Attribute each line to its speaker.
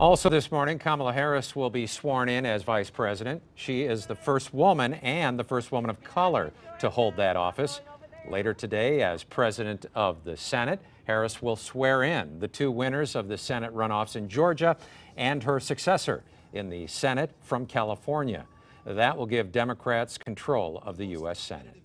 Speaker 1: Also this morning, Kamala Harris will be sworn in as vice president. She is the first woman and the first woman of color to hold that office. Later today, as president of the Senate, Harris will swear in the two winners of the Senate runoffs in Georgia and her successor in the Senate from California. That will give Democrats control of the U.S. Senate.